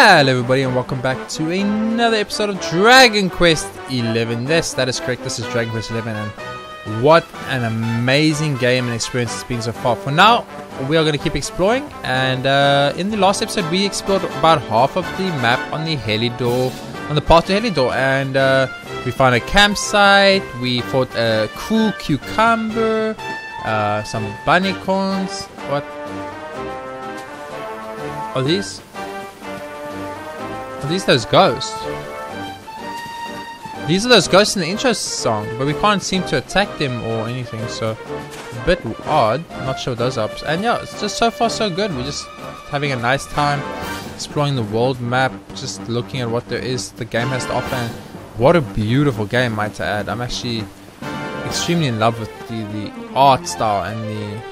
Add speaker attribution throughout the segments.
Speaker 1: Hello everybody and welcome back to another episode of Dragon Quest 11. Yes, that is correct. This is Dragon Quest 11 and what an amazing game and experience it's been so far. For now, we are going to keep exploring and uh, in the last episode we explored about half of the map on the Helidor, on the path to Helidor and uh, we found a campsite, we fought a cool cucumber, uh, some bunny corns. What? Are these? Are these those ghosts? These are those ghosts in the intro song, but we can't seem to attack them or anything, so a bit odd. Not sure those are. And yeah, it's just so far so good. We're just having a nice time exploring the world map, just looking at what there is the game has to offer. And what a beautiful game, might I add. I'm actually extremely in love with the, the art style and the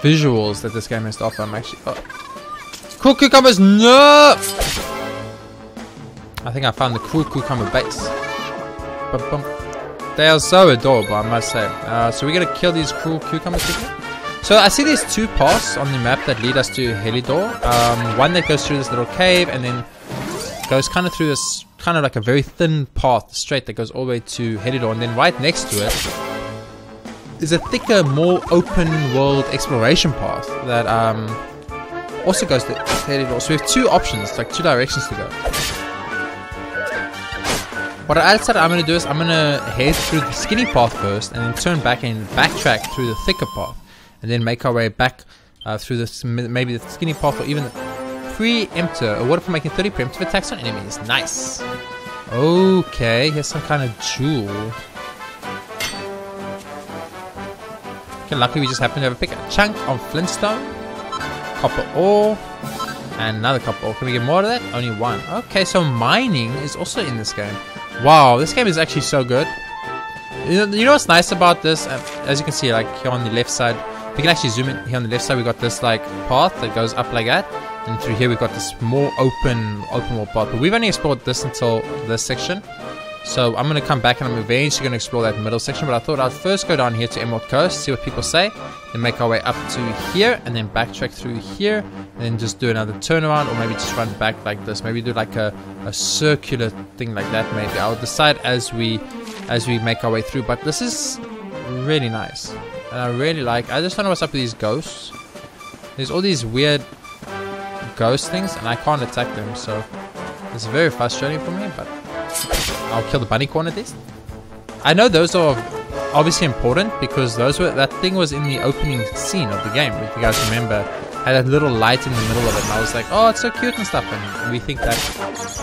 Speaker 1: visuals that this game has to offer. I'm actually. Oh. Cool cucumbers, no! I think I found the cool cucumber base. Bum, bum. They are so adorable, I must say. Uh, so we're gonna kill these cruel cucumbers. So I see these two paths on the map that lead us to Helidor. Um, one that goes through this little cave and then goes kind of through this kind of like a very thin path straight that goes all the way to Helidor and then right next to it is a thicker, more open world exploration path that um, also goes to Helidor. So we have two options, like two directions to go. What I decided I'm going to do is I'm going to head through the skinny path first and then turn back and backtrack through the thicker path and then make our way back uh, through this maybe the skinny path or even the preemptor awarded for making 30 preemptive attacks on enemies. Nice. Okay, here's some kind of jewel. Okay, luckily we just happen to have a pick a chunk of flintstone, copper ore, and another copper ore. Can we get more of that? Only one. Okay, so mining is also in this game. Wow, this game is actually so good. You know, you know what's nice about this? Uh, as you can see, like here on the left side, we can actually zoom in here on the left side. We got this like path that goes up like that, and through here we've got this more open, open world path. But we've only explored this until this section. So I'm gonna come back and I'm eventually gonna explore that middle section. But I thought I'd first go down here to Emerald Coast, see what people say, then make our way up to here, and then backtrack through here, and then just do another turnaround, or maybe just run back like this. Maybe do like a, a circular thing like that. Maybe I'll decide as we as we make our way through. But this is really nice, and I really like. I just don't know what's up with these ghosts. There's all these weird ghost things, and I can't attack them, so it's very frustrating for me. But I'll kill the bunny corn at. I know those are obviously important because those were that thing was in the opening scene of the game. If you guys remember, had that little light in the middle of it, and I was like, "Oh, it's so cute and stuff." And we think that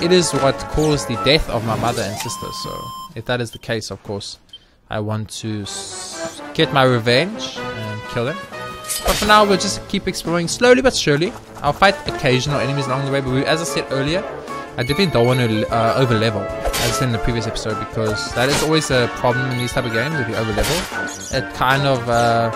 Speaker 1: it is what caused the death of my mother and sister. So, if that is the case, of course, I want to get my revenge and kill them. But for now, we'll just keep exploring slowly but surely. I'll fight occasional enemies along the way, but we, as I said earlier, I definitely don't want to uh, over as in the previous episode because that is always a problem in these type of games if you over level. It kind of uh,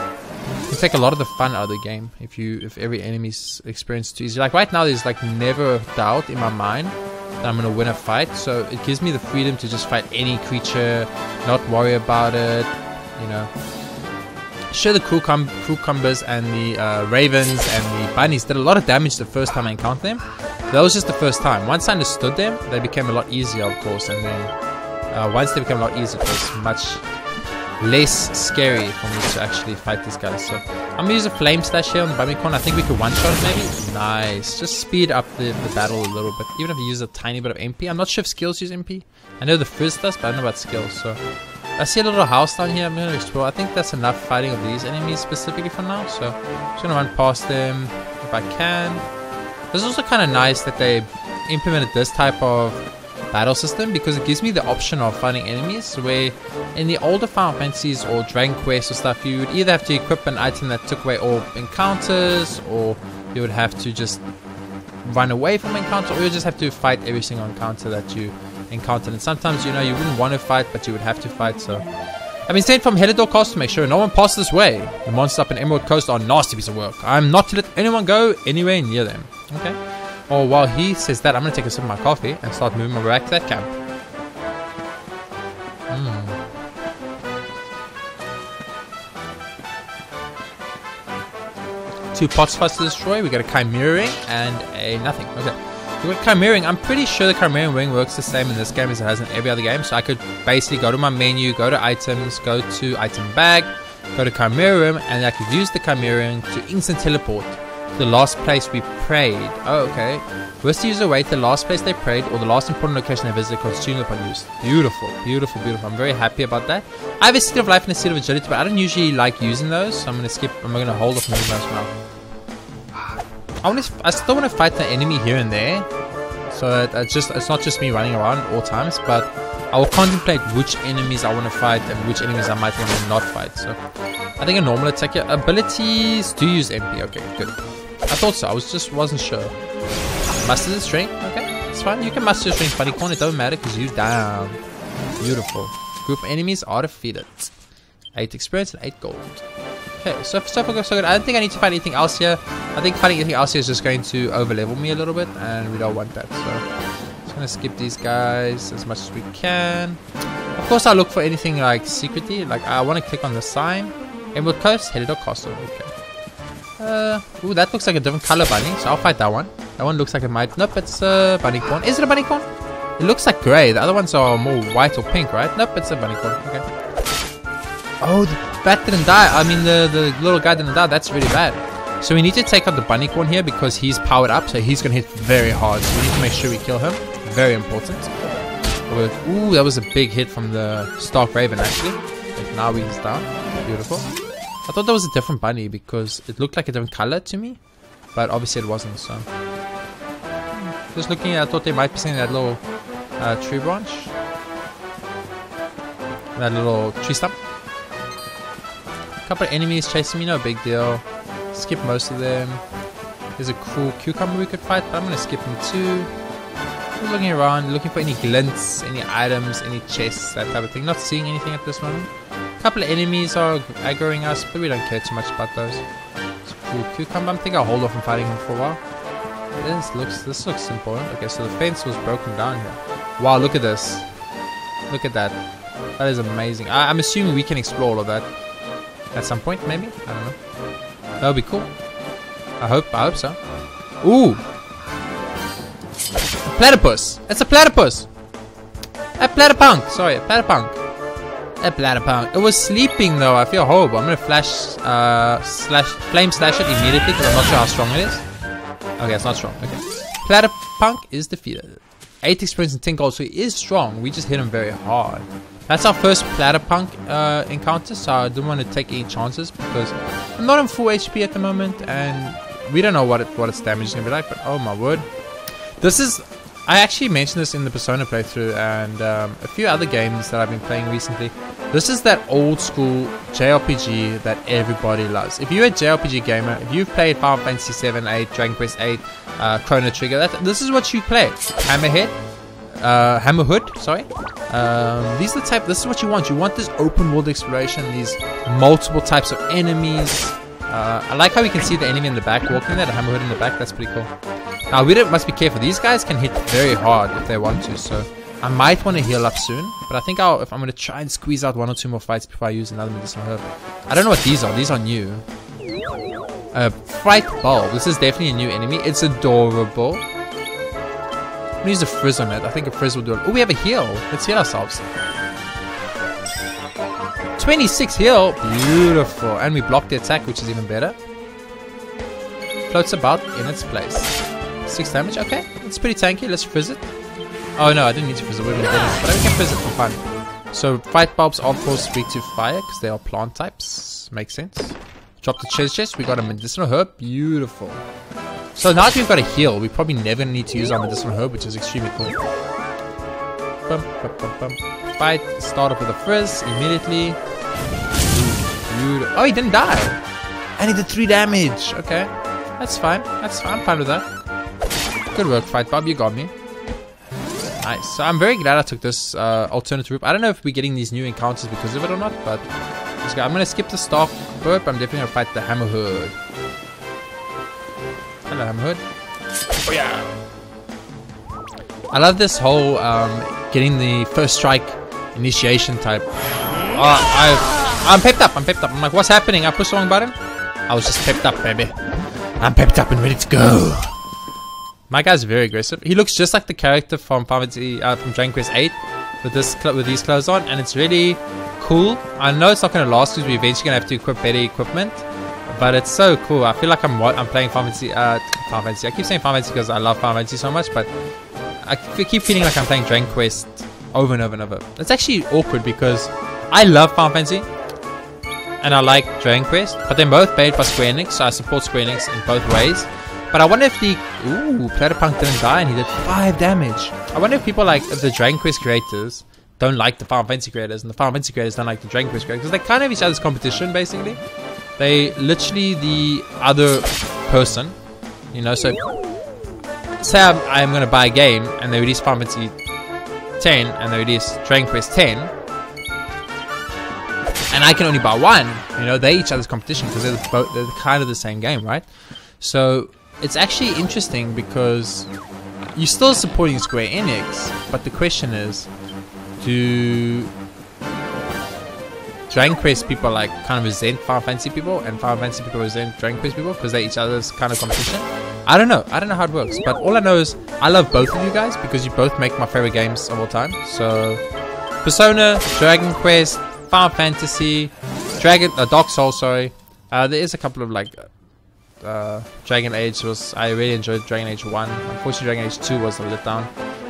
Speaker 1: can take a lot of the fun out of the game if you if every enemy's experience too easy. Like right now, there's like never a doubt in my mind that I'm gonna win a fight, so it gives me the freedom to just fight any creature, not worry about it, you know. Sure, the cucum cucumbers and the uh, ravens and the bunnies did a lot of damage the first time I encountered them. That was just the first time. Once I understood them, they became a lot easier, of course. And then uh, once they became a lot easier, it was much less scary for me to actually fight these guys. So I'm gonna use a flame slash here on the Bunnycorn. I think we could one shot it maybe. Nice. Just speed up the, the battle a little bit. Even if you use a tiny bit of MP. I'm not sure if skills use MP. I know the frizz does, but I don't know about skills. So I see a little house down here. I'm gonna explore. I think that's enough fighting of these enemies specifically for now. So I'm just gonna run past them if I can. It's also kind of nice that they implemented this type of battle system because it gives me the option of fighting enemies where in the older Final Fantasies or Dragon Quest or stuff you would either have to equip an item that took away all encounters or you would have to just run away from encounter or you just have to fight every single encounter that you encountered and sometimes you know you wouldn't want to fight but you would have to fight so I've been from Helidor Coast to make sure no one passes this way. The monsters up in Emerald Coast are nasty piece of work. I'm not to let anyone go anywhere near them. Okay. Or oh, while he says that, I'm going to take a sip of my coffee and start moving my way back to that camp. Mm. two pots for us to destroy. We got a Chimaera Wing and a nothing. Okay. We got Chimaera Wing. I'm pretty sure the Chimaera Wing works the same in this game as it has in every other game. So I could basically go to my menu, go to items, go to item bag, go to Chimaera Wing, and I could use the Chimaera Wing to instant teleport the last place we prayed. Oh, okay. First user await the last place they prayed or the last important location they visited consumed upon use. Beautiful, beautiful, beautiful. I'm very happy about that. I have a seed of life and a seed of agility, but I don't usually like using those, so I'm gonna skip. I'm gonna hold off moving those now. I want to. I still want to fight the enemy here and there, so that it's just it's not just me running around all times, but I will contemplate which enemies I want to fight and which enemies I might want to not fight. So I think a normal attack abilities do use MP. Okay, good. I thought so. I was just wasn't sure. Master the strength. Okay, it's fine. You can master the strength, buddy. Corn. It don't matter because you down. Beautiful. Group enemies are defeated. Eight experience and eight gold. Okay, so so far so good. I don't think I need to fight anything else here. I think fighting anything else here is just going to overlevel me a little bit, and we don't want that. So gonna skip these guys as much as we can. Of course, I'll look for anything like secretly. Like I want to click on the sign. Emerald Coast, Helidor Castle. Okay. Uh, ooh, that looks like a different color bunny, so I'll fight that one. That one looks like it might. Nope, it's a bunny corn. Is it a bunny corn? It looks like grey. The other ones are more white or pink, right? Nope, it's a bunny corn. Okay. Oh, the bat didn't die. I mean, the, the little guy didn't die. That's really bad. So we need to take out the bunny corn here because he's powered up, so he's to hit very hard. So we need to make sure we kill him. Very important. Ooh, that was a big hit from the Stark Raven, actually. Now he's down. Beautiful. I thought that was a different bunny because it looked like a different color to me. But obviously it wasn't, so... Just looking at I thought they might be seeing that little uh, tree branch. That little tree stump. A Couple of enemies chasing me, no big deal. Skip most of them. There's a cool cucumber we could fight, but I'm gonna skip him too. Looking around, looking for any glints, any items, any chests, that type of thing. Not seeing anything at this moment. A couple of enemies are aggroing us, but we don't care too much about those. It's cool cucumber. I think I'll hold off on fighting him for a while. This looks this looks important. Okay, so the fence was broken down here. Wow, look at this. Look at that. That is amazing. I, I'm assuming we can explore all of that at some point, maybe. I don't know. That would be cool. I hope. I hope so. Ooh, platypus. It's a platypus. A platypunk. Sorry, a platypunk. A platypunk. It was sleeping though. I feel horrible. I'm gonna flash, uh, slash, flame slash it immediately because I'm not sure how strong it is. Okay, it's not strong. Okay. Platypunk is defeated. 8 experience and 10 gold, so he is strong. We just hit him very hard. That's our first Platypunk uh, encounter, so I didn't want to take any chances because I'm not on full HP at the moment and we don't know what it, what its damage is going to be like, but oh my word. This is... I actually mentioned this in the Persona playthrough and um, a few other games that I've been playing recently. This is that old school JRPG that everybody loves. If you're a JRPG gamer, if you've played Final Fantasy 7, 8, Dragon Quest 8, uh, Chrono Trigger, that, this is what you play. Hammerhead, uh, Hammerhood, sorry. Um, these are the type, this is what you want. You want this open world exploration, these multiple types of enemies. Uh, I like how we can see the enemy in the back walking there, the Hammerhood in the back, that's pretty cool. Now we must be careful. These guys can hit very hard if they want to, so I might want to heal up soon. But I think I'll, if I'm going to try and squeeze out one or two more fights before I use another medicinal herb. I don't know what these are. These are new. Uh, Fright Bulb. This is definitely a new enemy. It's adorable. I'm going to use a Frizz on it. I think a Frizz will do it. Oh, we have a heal. Let's heal ourselves. 26 heal. Beautiful. And we block the attack, which is even better. Floats about in its place. 6 damage, okay. It's pretty tanky, let's frizz it. Oh no, I didn't need to frizz it, we. But we can frizz it for fun. So fright bulbs are of course weak to fire because they are plant types. Makes sense. Drop the chest chest, we got a medicinal herb. Beautiful. So now that we've got a heal, we probably never need to use our medicinal herb, which is extremely cool. Bum, bum, bum, bum. Fight, start off with a frizz immediately. Beautiful. Oh, he didn't die. And he did 3 damage. Okay. That's fine. That's fine. I'm fine with that. Good work, Fight Bob. You got me. Nice. So I'm very glad I took this uh, alternative route. I don't know if we're getting these new encounters because of it or not, but I'm going to skip the Stark Burp. I'm definitely going to fight the Hammerhood. Hello, Hammerhood. Oh, yeah. I love this whole um, getting the first strike initiation type. Oh, I, I'm pepped up. I'm pepped up. I'm like, what's happening? I pushed the wrong button. I was just pepped up, baby. I'm pepped up and ready to go. My guy's very aggressive. He looks just like the character from Fantasy, uh, from Dragon Quest 8 with this with these clothes on, and it's really cool. I know it's not going to last because we're eventually going to have to equip better equipment, but it's so cool. I feel like I'm I'm playing Final Fantasy. Uh, Fantasy. I keep saying Final Fantasy because I love Final Fantasy so much, but I keep feeling like I'm playing Dragon Quest over and over and over. It's actually awkward because I love Final Fantasy and I like Dragon Quest, but they're both made by Square Enix, so I support Square Enix in both ways. But I wonder if the ooh Platypunk didn't die and he did five damage. I wonder if people like if the Dragon Quest creators don't like the Final Fantasy creators and the Final Fantasy creators don't like the Dragon Quest creators because they kind of each other's competition basically. They literally the other person, you know. So say I'm, I'm gonna buy a game and they release Final Fantasy 10 and they release Dragon Quest 10 and I can only buy one. You know, they each other's competition because they're both they're kind of the same game, right? So it's actually interesting because you're still supporting Square Enix, but the question is, do Dragon Quest people like kind of resent Final Fantasy people, and Final Fantasy people resent Dragon Quest people because they're each other's kind of competition? I don't know. I don't know how it works, but all I know is I love both of you guys because you both make my favorite games of all time. So, Persona, Dragon Quest, Final Fantasy, Dragon, uh, Dark Souls. Sorry, uh, there is a couple of like uh, Dragon Age was I really enjoyed Dragon Age 1. Unfortunately Dragon Age 2 was a letdown.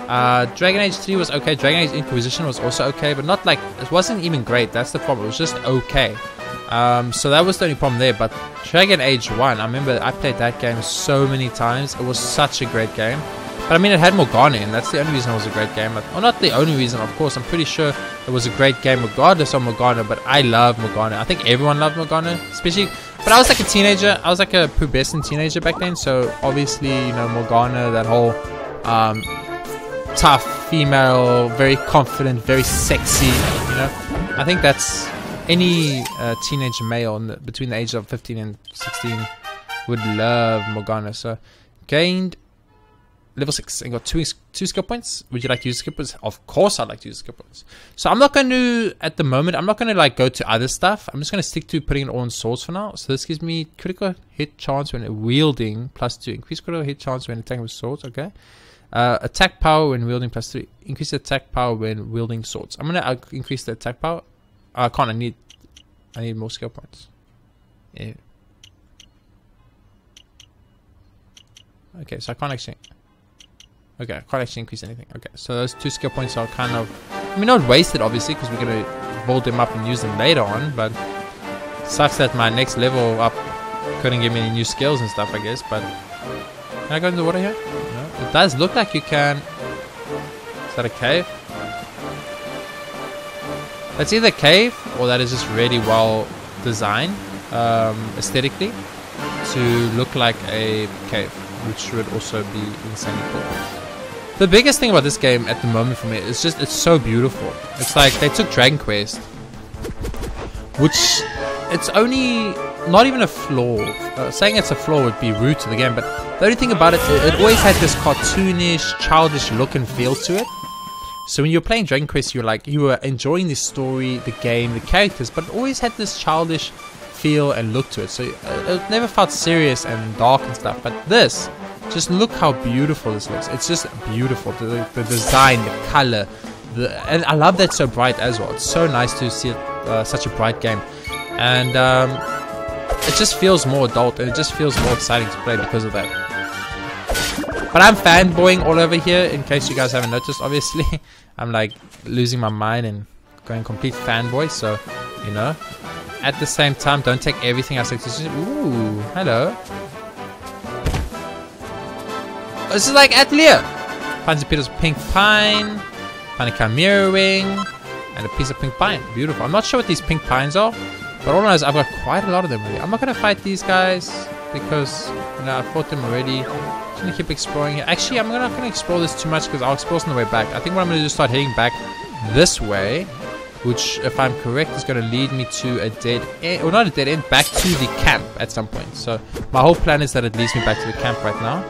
Speaker 1: Uh, Dragon Age 3 was okay. Dragon Age Inquisition was also okay, but not like it wasn't even great. That's the problem. It was just okay. Um, so that was the only problem there. But Dragon Age 1, I remember I played that game so many times. It was such a great game. But I mean, it had Morgana, and that's the only reason it was a great game. Well, not the only reason, of course. I'm pretty sure it was a great game regardless of Morgana. But I love Morgana. I think everyone loved Morgana, especially but I was like a teenager. I was like a pubescent teenager back then. So obviously, you know, Morgana, that whole um, tough female, very confident, very sexy. You know, I think that's any uh, teenage male the, between the ages of 15 and 16 would love Morgana. So gained level 6 and got two, two skill points. Would you like to use skill points? Of course I'd like to use skill points. So I'm not going to, at the moment, I'm not going to like go to other stuff. I'm just going to stick to putting it all in swords for now. So this gives me critical hit chance when wielding plus 2. Increase critical hit chance when attacking with swords, okay. Uh, attack power when wielding plus 3. Increase attack power when wielding swords. I'm going to uh, increase the attack power. Uh, I can't, I need, I need more skill points. Yeah. Okay, so I can't actually... Okay, I can't actually increase anything. Okay, so those two skill points are kind of... I mean, not wasted, obviously, because we're going to build them up and use them later on, but... Sucks that my next level up couldn't give me any new skills and stuff, I guess, but... Can I go into the water here? No. It does look like you can... Is that a cave? That's either a cave, or that is just really well designed, um, aesthetically, to look like a cave, which should also be insanely cool. The biggest thing about this game at the moment for me is just it's so beautiful. It's like they took Dragon Quest, which it's only not even a flaw. Uh, saying it's a flaw would be rude to the game, but the only thing about it, it, it always had this cartoonish, childish look and feel to it. So when you're playing Dragon Quest, you're like you were enjoying the story, the game, the characters, but it always had this childish feel and look to it. So uh, it never felt serious and dark and stuff. But this, just look how beautiful this looks. It's just beautiful. The, the design, the color, the, and I love that so bright as well. It's so nice to see uh, such a bright game, and um, it just feels more adult and it just feels more exciting to play because of that. But I'm fanboying all over here. In case you guys haven't noticed, obviously, I'm like losing my mind and going complete fanboy. So, you know, at the same time, don't take everything I say. Ooh, hello. This is like Atelier. Finds a piece of pink pine, Panica mirror wing, and a piece of pink pine. Beautiful. I'm not sure what these pink pines are, but all I know is I've got quite a lot of them already. I'm not going to fight these guys because, you know, I've fought them already. I'm to keep exploring it. Actually, I'm not to explore this too much because I'll explore on the way back. I think what I'm to do is start heading back this way, which, if I'm correct, is going to lead me to a dead end, or not a dead end, back to the camp at some point. So my whole plan is that it leads me back to the camp right now.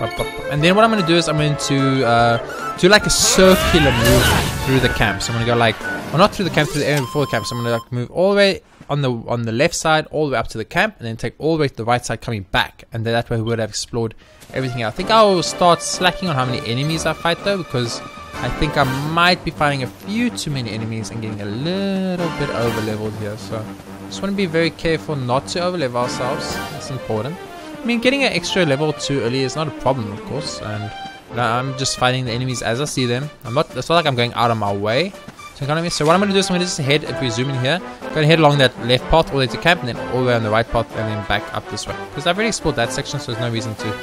Speaker 1: And then what I'm going to do is I'm going to uh, do like a circular move through the camp. So I'm going to go like, well not through the camp, through the area before the camp. So I'm going to like move all the way on the on the left side all the way up to the camp, and then take all the way to the right side coming back, and then that way we would have explored everything. I think I'll start slacking on how many enemies I fight though, because I think I might be fighting a few too many enemies and getting a little bit over leveled here. So just want to be very careful not to over level ourselves. That's important. I mean, getting an extra level too early is not a problem, of course, and I'm just fighting the enemies as I see them. I'm not. It's not like I'm going out of my way. So, so what I'm going to do is I'm going to just head, if we zoom in here, going to head along that left path all the way to camp, and then all the way on the right path, and then back up this way. Because I've already explored that section, so there's no reason to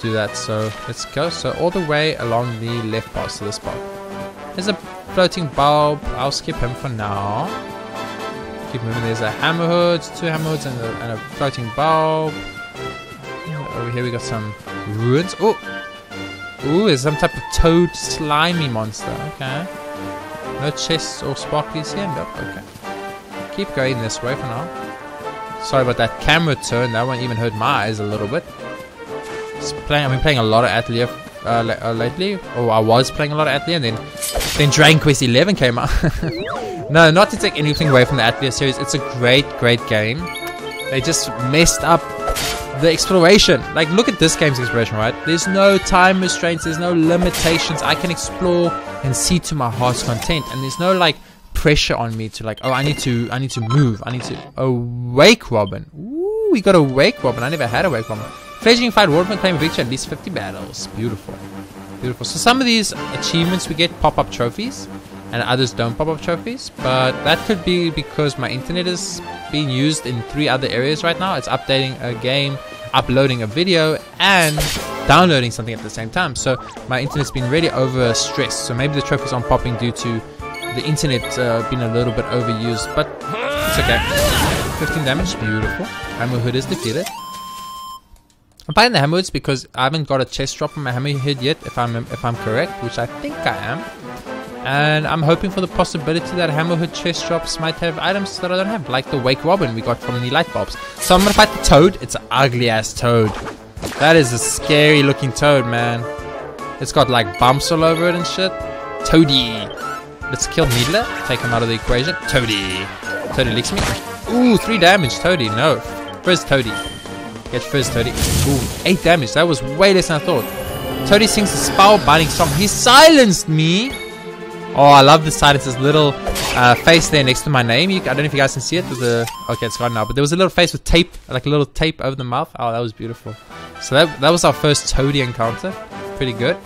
Speaker 1: do that. So let's go. So all the way along the left path to this path. There's a floating bulb. I'll skip him for now. Keep moving. There's a hammerhead, two hammerheads, and a, and a floating bulb. Over here we got some ruins. Oh, Ooh, there's some type of toad slimy monster. Okay. No chests or sparklies here? Nope. Okay. Keep going this way for now. Sorry about that camera turn. That one even hurt my eyes a little bit. Just playing, I've been playing a lot of Atelier uh, uh, lately. Oh, I was playing a lot of Atelier and then, then Dragon Quest 11 came out. no, not to take anything away from the Atelier series. It's a great, great game. They just messed up the exploration. Like, look at this game's exploration, right? There's no time restraints, there's no limitations. I can explore and see to my heart's content, and there's no like pressure on me to like, oh, I need to, I need to move, I need to awake Robin. Ooh, we got awake Robin. I never had awake Robin. Fledgling fight Warden claim victory at least 50 battles. Beautiful, beautiful. So some of these achievements we get pop-up trophies and others don't pop up trophies. But that could be because my internet is being used in three other areas right now. It's updating a game, uploading a video, and downloading something at the same time. So my internet's been really overstressed. So maybe the trophies aren't popping due to the internet uh, being a little bit overused. But it's okay. 15 damage, beautiful. Hammerhead is defeated. I'm buying the hammerheads because I haven't got a chest drop on my hammerhead yet, if I'm if I'm correct, which I think I am. And I'm hoping for the possibility that Hammerhead chest drops might have items that I don't have, like the Wake Robin we got from the light bulbs. So I'm gonna fight the Toad. It's an ugly ass Toad. That is a scary looking Toad, man. It's got like bumps all over it and shit. Toady. Let's kill Needler. Take him out of the equation. Toady. Toady licks me. Ooh, three damage. Toady, no. First Toady. Get first Toady. Ooh, eight damage. That was way less than I thought. Toady sings a spell-binding song. He silenced me. Oh, I love the side. It's this little uh, face there next to my name. You, I don't know if you guys can see it. Okay, it's gone now. But there was a little face with tape, like a little tape over the mouth. Oh, that was beautiful. So that that was our first toady encounter. Pretty good.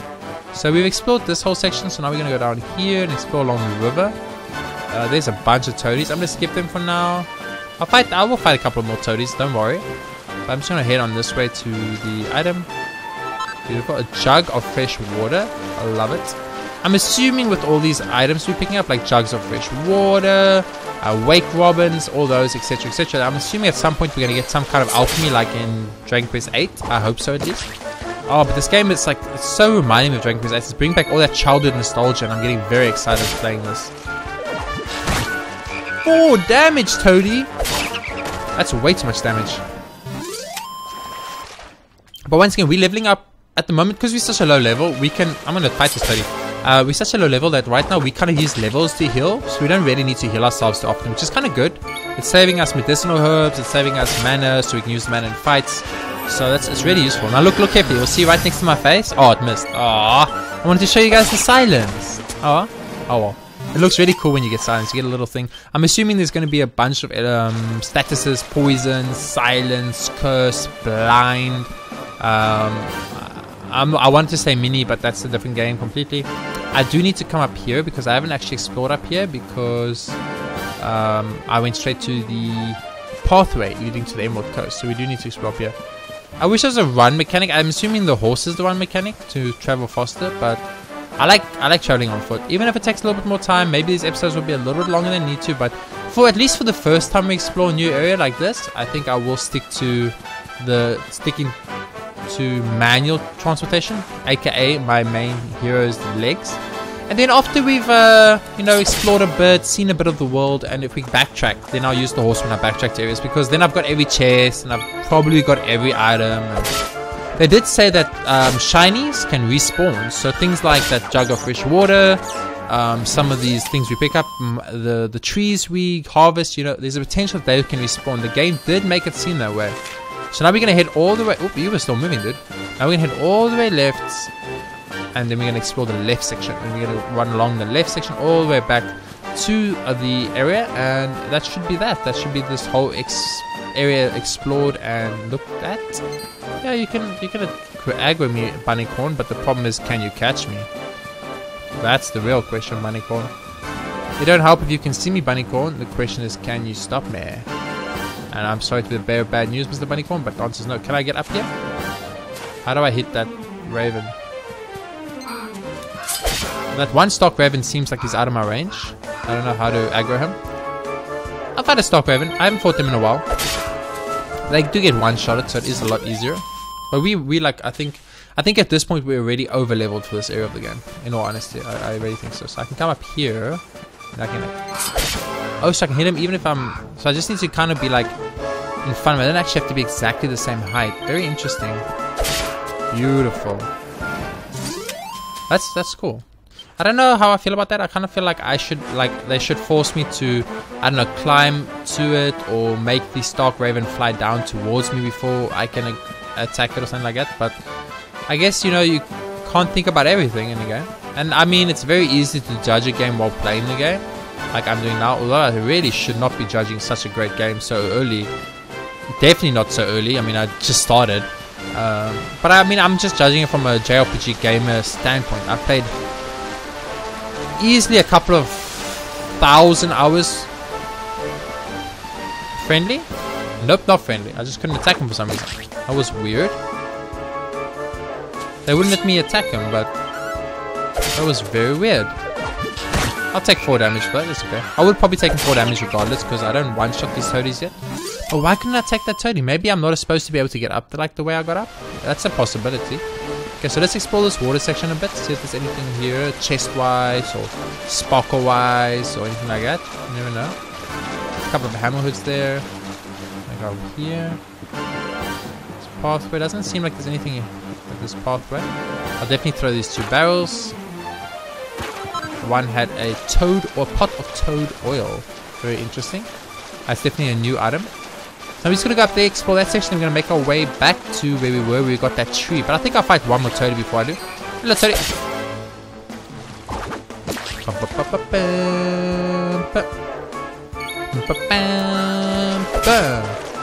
Speaker 1: So we've explored this whole section. So now we're gonna go down here and explore along the river. Uh, there's a bunch of toadies. I'm gonna skip them for now. I'll fight. I will fight a couple more toadies. Don't worry. But I'm just gonna head on this way to the item. Beautiful. A jug of fresh water. I love it. I'm assuming with all these items we're picking up, like jugs of fresh water, uh, wake robins, all those, etc., etc. I'm assuming at some point we're gonna get some kind of alchemy, like in Dragon Quest 8. I hope so, at least. Oh, but this game is like it's so reminding me of Dragon Quest 8. It's bringing back all that childhood nostalgia, and I'm getting very excited playing this. Four damage, Toady. That's way too much damage. But once again, we're leveling up at the moment because we're such a low level. We can. I'm gonna fight this Toady. Uh, we're such a low level that right now we kind of use levels to heal, so we don't really need to heal ourselves too often, which is kind of good. It's saving us medicinal herbs, it's saving us mana, so we can use mana in fights. So that's it's really useful. Now look, look carefully. You'll see right next to my face. Oh, it missed. Ah, I wanted to show you guys the silence. Oh, oh well. It looks really cool when you get silence. You get a little thing. I'm assuming there's going to be a bunch of um, statuses: poison, silence, curse, blind. Um, I'm, I wanted to say mini, but that's a different game completely. I do need to come up here because I haven't actually explored up here because um, I went straight to the pathway leading to the Emerald Coast. So we do need to explore up here. I wish there was a run mechanic. I'm assuming the horse is the run mechanic to travel faster, but I like I like traveling on foot. Even if it takes a little bit more time, maybe these episodes will be a little bit longer than need to, but for at least for the first time we explore a new area like this, I think I will stick to the sticking to manual transportation, aka my main hero's legs. And then after we've, uh, you know, explored a bit, seen a bit of the world, and if we backtrack, then I'll use the horse when I backtrack to areas because then I've got every chest and I've probably got every item. they did say that um, shinies can respawn, so things like that jug of fresh water, um, some of these things we pick up, the the trees we harvest, you know, there's a potential that they can respawn. The game did make it seem that way. So now we're gonna head all the way. Oh, you were still moving, dude. Now we're gonna head all the way left, and then we're gonna explore the left section, and we're gonna run along the left section all the way back to uh, the area, and that should be that. That should be this whole ex area explored and looked at. Yeah, you can you can aggro me, Bunnycorn, but the problem is, can you catch me? That's the real question, Bunnycorn. It don't help if you can see me, Bunnycorn. The question is, can you stop me? And I'm sorry to be the bearer of bad news, Mr. Bunnycorn, but the answer is no. Can I get up here? How do I hit that raven? That one Stark Raven seems like he's out of my range. I don't know how to aggro him. I've had a Stark Raven. I haven't fought them in a while. They do get one shotted, so it is a lot easier. But we, we like, I think, I think at this point we're already over leveled for this area of the game. In all honesty, I, I really think so. So I can come up here, and I can like, oh, so I can hit him even if I'm. So I just need to kind of be like in front of him. I don't actually have to be exactly the same height. Very interesting. Beautiful. That's that's cool. I don't know how I feel about that. I kind of feel like I should, like, they should force me to, I don't know, climb to it or make the Stark Raven fly down towards me before I can attack it or something like that. But I guess, you know, you can't think about everything in the game. And I mean, it's very easy to judge a game while playing the game, like I'm doing now. Although I really should not be judging such a great game so early. Definitely not so early. I mean, I just started. Um, but I mean, I'm just judging it from a JRPG gamer standpoint. I've played easily a couple of thousand hours. Friendly? Nope, not friendly. I just couldn't attack him for some reason. That was weird. They wouldn't let me attack him, but that was very weird. I'll take 4 damage for that, okay. I would probably take 4 damage regardless because I don't one-shot these toadies yet. Oh, why couldn't I take that toadie? Maybe I'm not supposed to be able to get up to like the way I got up? That's a possibility. Okay, so let's explore this water section a bit, see if there's anything here, chest-wise, or sparkle-wise, or anything like that. You never know. A couple of hammerhoods there. I go here. This pathway doesn't seem like there's anything with this pathway. I'll definitely throw these two barrels. One had a toad or pot of toad oil. Very interesting. Uh, That's definitely a new item. So I'm just gonna go up there, explore that section. We're gonna make our way back to where we were. We got that tree, but I think I'll fight one more toad before I do. Hello, toady.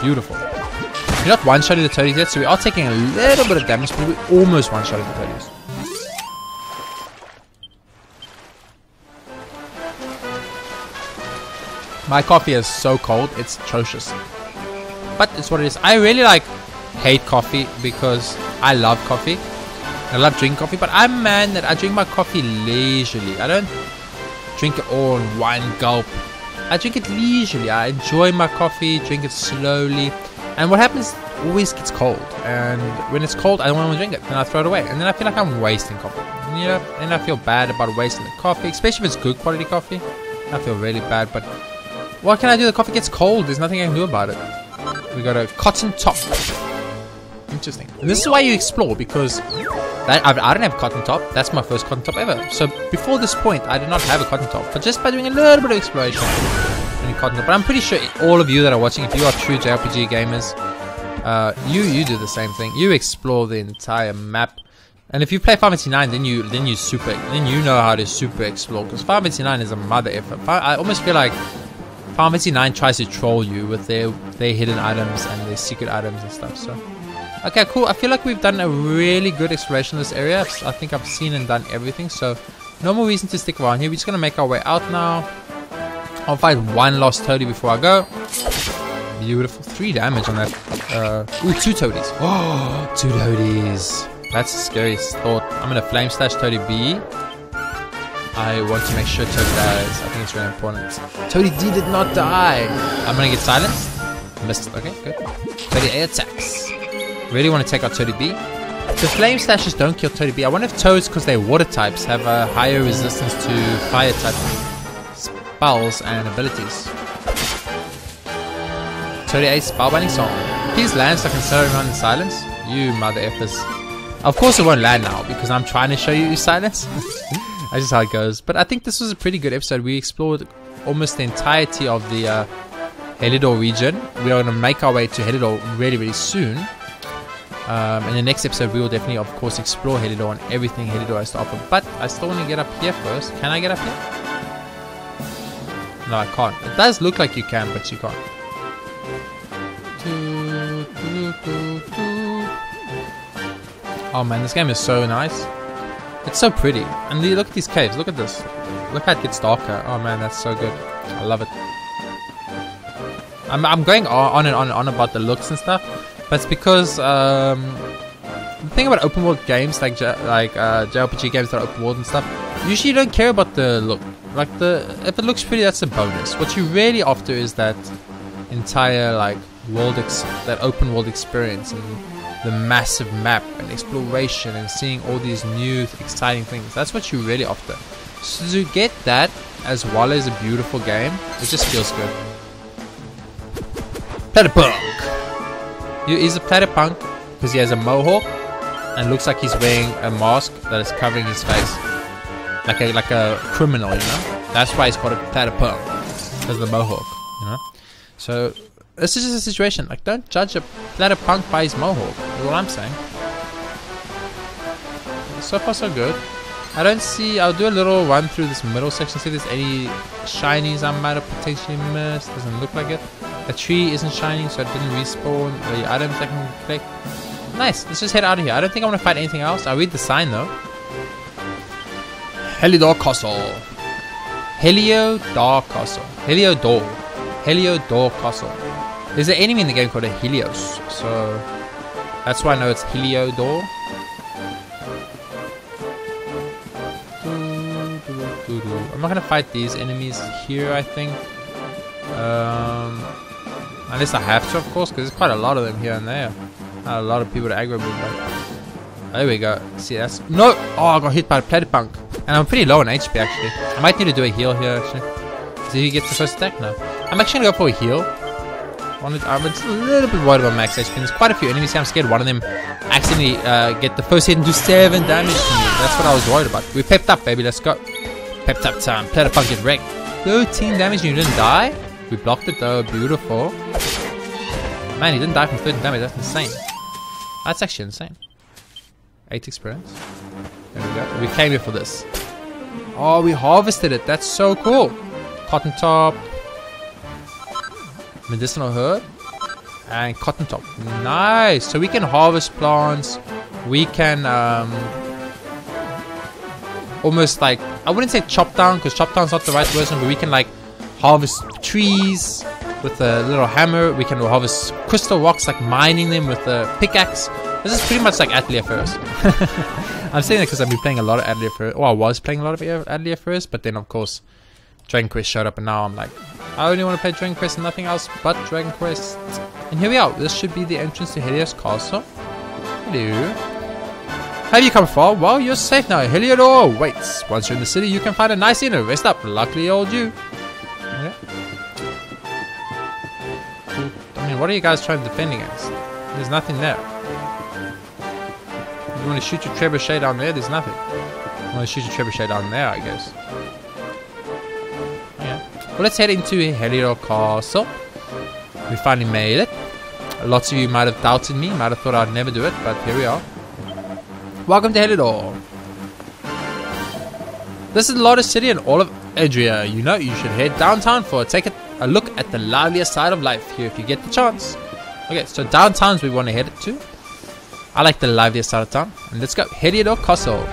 Speaker 1: Beautiful. We're not one-shotting the toadies yet, so we are taking a little bit of damage, but we almost one-shotting the toadies. My coffee is so cold, it's atrocious but it's what it is. I really like hate coffee because I love coffee. I love drinking coffee, but I'm a man that I drink my coffee leisurely. I don't drink it all in one gulp. I drink it leisurely. I enjoy my coffee, drink it slowly. And what happens always gets cold. And when it's cold, I don't want to drink it. Then I throw it away. And then I feel like I'm wasting coffee. And, you know, and I feel bad about wasting the coffee, especially if it's good quality coffee. I feel really bad, but what can I do? The coffee gets cold. There's nothing I can do about it. We got a cotton top. Interesting. And this is why you explore because that, I, I don't have a cotton top. That's my first cotton top ever. So before this point, I did not have a cotton top. But just by doing a little bit of exploration, cotton top. But I'm pretty sure all of you that are watching, if you are true JRPG gamers, uh, you you do the same thing. You explore the entire map. And if you play 589, then you then you super then you know how to super explore because 589 is a mother effort. I almost feel like Fantasy 9 tries to troll you with their their hidden items and their secret items and stuff. So, okay, cool. I feel like we've done a really good exploration of this area. I think I've seen and done everything. So, no more reason to stick around here. We're just gonna make our way out now. I'll fight one lost toady before I go. Beautiful. Three damage on that. Uh, ooh, two toadies. Oh, two toadies. That's the scariest thought. I'm gonna flame slash toady B. I want to make sure Toady dies. I think it's really important. Toady D did not die. I'm gonna get silenced. Missed. Okay, good. Toady A attacks. Really want to take out Toady B. The flame slashes don't kill Toady B. I wonder if Toads, because they're water types, have a higher resistance to fire type spells and abilities. Toady A spellbinding song. Please land so I can in silence. You mother effers. Of course it won't land now because I'm trying to show you silence. That's just how it goes. But I think this was a pretty good episode. We explored almost the entirety of the uh, Helidor region. We are going to make our way to Helidor really, really soon. Um, in the next episode, we will definitely, of course, explore Helidor and everything Helidor has to offer. But I still want to get up here first. Can I get up here? No, I can't. It does look like you can, but you can't. Oh man, this game is so nice. It's so pretty. And look at these caves. Look at this. Look how it gets darker. Oh man, that's so good. I love it. I'm, I'm going on and on and on about the looks and stuff, but it's because um, the thing about open world games like like uh, JRPG games that are open world and stuff, usually you don't care about the look. Like the if it looks pretty, that's a bonus. What you really after is that entire like world that open world experience and the massive map and exploration and seeing all these new exciting things. That's what you're really after. So to get that as well as a beautiful game, it just feels good. Platypunk! He's a Platypunk because he has a mohawk and looks like he's wearing a mask that is covering his face. Like a like a criminal, you know? That's why he's called a Platypunk. Because the mohawk, you know? So this is just a situation. Like, don't judge a a punk by his mohawk. Is what I'm saying. So far, so good. I don't see. I'll do a little run through this middle section. See if there's any shinies I might have potentially missed. Doesn't look like it. The tree isn't shining, so it didn't respawn. The items I can collect. Nice. Let's just head out of here. I don't think I want to fight anything else. I'll read the sign though. Heliodor Castle. Heliodor Castle. Heliodor. Heliodor Castle. There's an enemy in the game called a Helios, so that's why I know it's Heliodor. I'm not gonna fight these enemies here, I think. Um, unless I have to, of course, because there's quite a lot of them here and there. Not a lot of people to aggro me, but there we go. See, that's no. Oh, I got hit by a platypunk, and I'm pretty low on HP actually. I might need to do a heal here actually. See who gets the first attack now. I'm actually gonna go for a heal. I'm just a little bit worried about max HP. There's quite a few enemies here. I'm scared one of them accidentally uh, get the first hit and do 7 damage to me. That's what I was worried about. We pepped up, baby. Let's go. Pepped up time. Platypunk get wrecked. 13 damage and you didn't die? We blocked it though. Beautiful. Man, he didn't die from 13 damage. That's insane. That's actually insane. 8 experience. There we go. We came here for this. Oh, we harvested it. That's so cool. Cotton top, medicinal herb and cotton top. Nice. So we can harvest plants. We can um, almost like I wouldn't say chop down because chop down is not the right word but we can like harvest trees with a little hammer. We can harvest crystal rocks like mining them with a pickaxe. This is pretty much like Atelier Firis. I'm saying that because I've been playing a lot of Atelier Firis well I was playing a lot of Atelier Firis but then of course Dragon Quest showed up and now I'm like I only want to play Dragon Quest and nothing else but Dragon Quest. And here we are. This should be the entrance to Helios Castle. Hello. Have you come far? Well, you're safe now. Heliodor waits. Once you're in the city, you can find a nice inn and rest up. Luckily, old you. Yeah. I mean, what are you guys trying to defend against? There's nothing there. You want to shoot your trebuchet down there? There's nothing. You want to shoot your trebuchet down there, I guess. Well, let's head into Heliodor Castle. We finally made it. Lots of you might have doubted me, might have thought I'd never do it, but here we are. Welcome to Heliodor. This is the largest city in all of Erdrea. You know, you should head downtown for a take a, a look at the liveliest side of life here if you get the chance. Okay, so downtown's we want to head to. I like the liveliest side of town. And let's go. Heliodor Castle.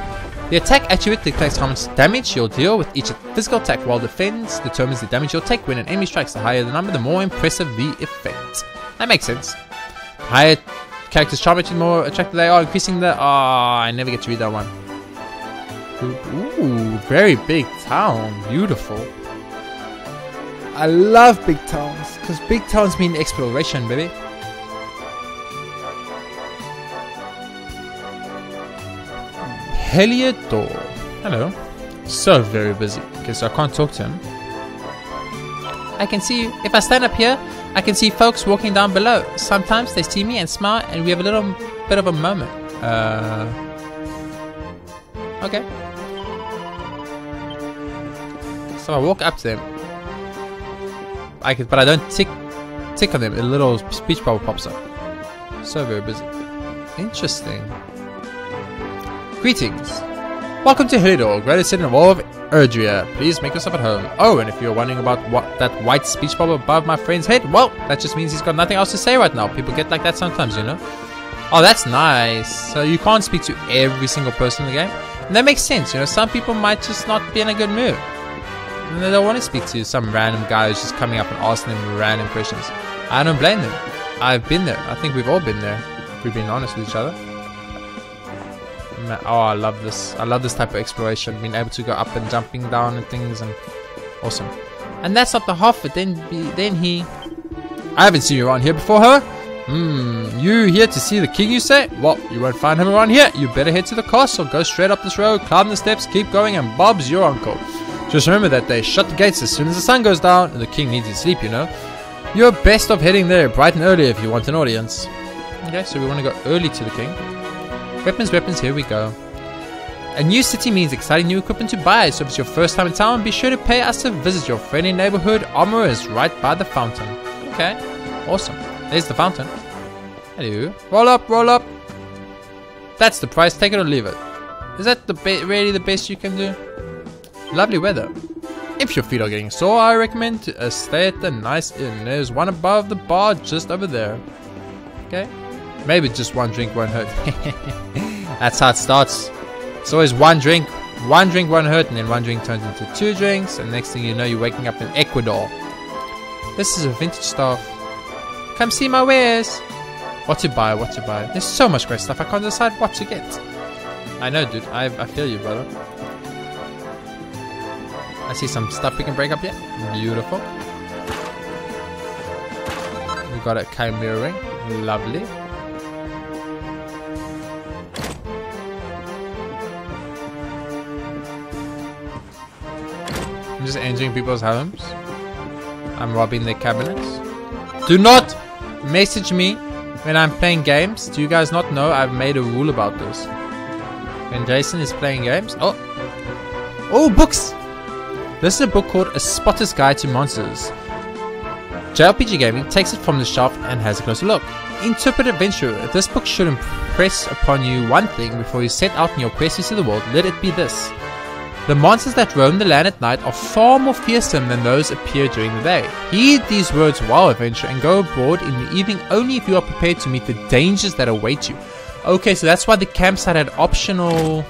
Speaker 1: The attack attribute dictates how much damage you'll deal with each physical attack, while defense determines the damage you'll take when an enemy strikes. The higher the number, the more impressive the effect. That makes sense. Higher characters charm the more attractive they are, increasing the... Ah, oh, I never get to read that one. Ooh, very big town. Beautiful. I love big towns, because big towns mean exploration, baby. Heliodor. Hello. So very busy. Okay, so I can't talk to him. I can see you. If I stand up here, I can see folks walking down below. Sometimes they see me and smile, and we have a little bit of a moment. Uh. Okay. So I walk up to them. I could, but I don't tick tick on them. A little speech bubble pops up. So very busy. Interesting. Greetings. Welcome to Heliodor, greatest city in all of Erdrea. Please make yourself at home. Oh, and if you're wondering about what that white speech bubble above my friend's head, well, that just means he's got nothing else to say right now. People get like that sometimes, you know. Oh, that's nice. So you can't speak to every single person in the game. And that makes sense, you know. Some people might just not be in a good mood. And they don't want to speak to some random guy who's just coming up and asking them random questions. I don't blame them. I've been there. I think we've all been there. If we're being honest with each other. Oh, I love this. I love this type of exploration. Being able to go up and jumping down and things and awesome. And that's not the half it. Then, then he. I haven't seen you around here before, huh? Hmm, you here to see the king, you say? Well, you won't find him around here. You better head to the castle, go straight up this road, climb the steps, keep going, and Bob's your uncle. Just remember that they shut the gates as soon as the sun goes down, and the king needs his sleep, you know. You're best off heading there bright and early if you want an audience. Okay, so we want to go early to the king. Weapons, weapons, here we go. A new city means exciting new equipment to buy, so if it's your first time in town, be sure to pay us a visit. Your friendly neighborhood armorer is right by the fountain. Okay, awesome. There's the fountain. Hello. Roll up, roll up. That's the price, take it or leave it. Is that the really the best you can do? Lovely weather. If your feet are getting sore, I recommend to, uh, stay at the nice inn. There's one above the bar just over there. Okay. Maybe just one drink won't hurt. That's how it starts. It's always one drink. One drink won't hurt, and then one drink turns into two drinks, and next thing you know, you're waking up in Ecuador. This is a vintage stuff. Come see my wares. What to buy, what to buy. There's so much great stuff, I can't decide what to get. I know, dude. I, I feel you, brother. I see some stuff we can break up here. Beautiful. We got a Chimaera Wing. Lovely. I'm just entering people's homes. I'm robbing their cabinets. Do not message me when I'm playing games. Do you guys not know I've made a rule about this? When Jason is playing games. Oh! Oh, books! This is a book called A Spotter's Guide to Monsters. JayRPGaming takes it from the shelf and has a closer look. Intrepid Adventurer, this book should impress upon you one thing before you set out on your quest to see the world. Let it be this. The monsters that roam the land at night are far more fearsome than those appear during the day. Heed these words while adventure and go abroad in the evening only if you are prepared to meet the dangers that await you. Okay, so that's why the campsite had optional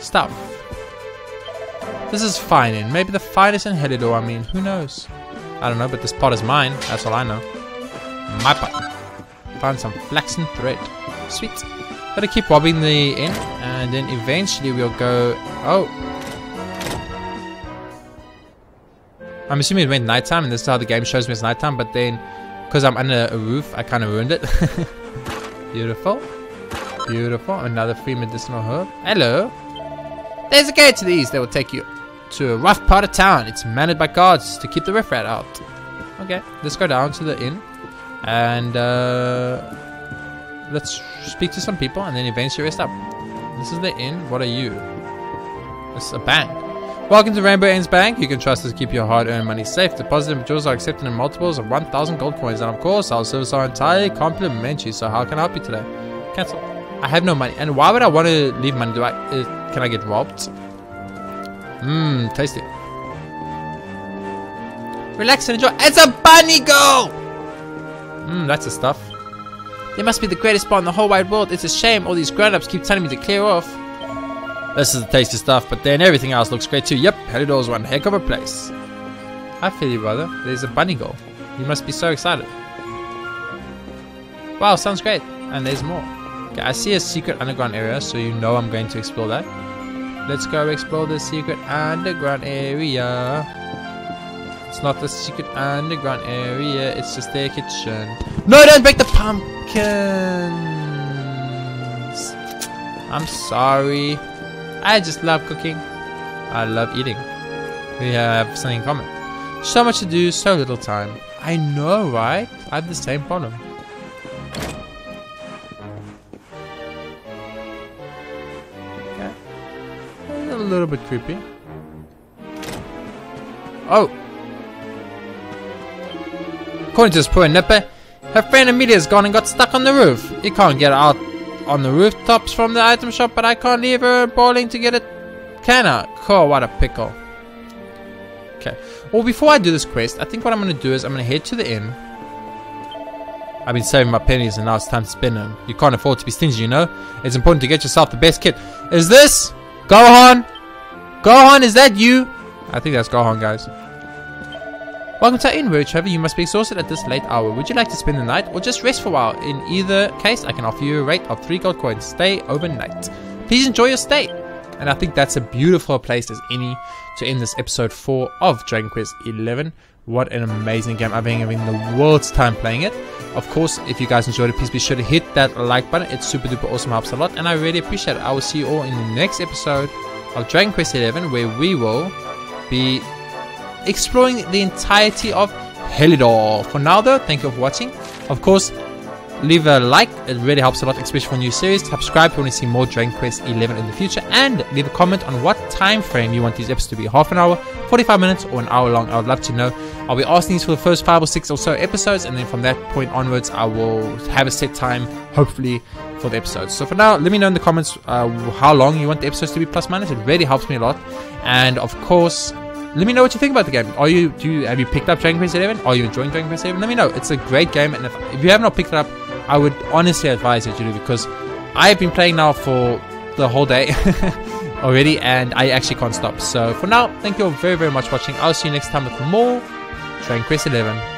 Speaker 1: stuff. This is fine and maybe the finest in Heliodor, I mean, who knows? I don't know, but this pot is mine, that's all I know. My pot. Found some flaxen thread. Sweet. Gotta keep robbing the inn, and then eventually we'll go... Oh, I'm assuming it went nighttime, and this is how the game shows me it's nighttime, but then, because I'm under a roof, I kind of ruined it. Beautiful. Beautiful. Another free medicinal herb. Hello. There's a gate to the east that will take you to a rough part of town. It's manned by guards to keep the riffraff out. Okay, let's go down to the inn, and uh, let's speak to some people, and then eventually rest up. This is the inn. What are you? It's a bank. Welcome to Rainbow Ends Bank. You can trust us to keep your hard-earned money safe. Deposit and withdrawals are accepted in multiples of 1,000 gold coins. And of course, our services are entirely complimentary. So how can I help you today? Cancel. I have no money. And why would I want to leave money? Do I? Uh, can I get robbed? Mmm, tasty. Relax and enjoy. It's a bunny go! Mmm, that's the stuff. They must be the greatest spot in the whole wide world. It's a shame all these grown-ups keep telling me to clear off. This is the tasty stuff, but then everything else looks great too. Yep, Heliodor's one heck of a place. I feel you, brother. There's a bunny goal. You must be so excited. Wow, sounds great. And there's more. Okay, I see a secret underground area, so you know I'm going to explore that. Let's go explore the secret underground area. It's not the secret underground area, it's just their kitchen. No, don't break the pumpkins! I'm sorry. I just love cooking. I love eating. We have something in common. So much to do, so little time. I know, right? I have the same problem. Okay. A little bit creepy. Oh. According to this poor nipper, her friend Amelia's gone and got stuck on the roof. You can't get out on the rooftops from the item shop, but I can't leave her bowling to get it. Can I? Cool, what a pickle. Okay. Well, before I do this quest, I think what I'm going to do is I'm going to head to the inn. I've been saving my pennies and now it's time to spend them. You can't afford to be stingy, you know? It's important to get yourself the best kit. Is this Gohan? Gohan, is that you? I think that's Gohan, guys. Welcome to our inn, travel you must be exhausted at this late hour. Would you like to spend the night or just rest for a while? In either case, I can offer you a rate of 3 gold coins. Stay overnight. Please enjoy your stay. And I think that's a beautiful place as any to end this episode 4 of Dragon Quest 11. What an amazing game. I've been having the world's time playing it. Of course, if you guys enjoyed it, please be sure to hit that like button. It's super duper awesome, helps a lot, and I really appreciate it. I will see you all in the next episode of Dragon Quest 11, where we will be exploring the entirety of Heliodor. For now, though, thank you for watching. Of course, leave a like, it really helps a lot, especially for new series. Subscribe if you want to see more Dragon Quest 11 in the future, and leave a comment on what time frame you want these episodes to be half an hour, 45 minutes, or an hour long. I would love to know. I'll be asking these for the first five or six or so episodes, and then from that point onwards, I will have a set time, hopefully, for the episodes. So for now, let me know in the comments uh, how long you want the episodes to be plus minus. It really helps me a lot. And of course, let me know what you think about the game. Are you do you have you picked up Dragon Quest 11? Are you enjoying Dragon Quest 11? Let me know. It's a great game, and if, if you have not picked it up, I would honestly advise you to do because I have been playing now for the whole day already, and I actually can't stop. So for now, thank you all very very much for watching. I'll see you next time with more Dragon Quest 11.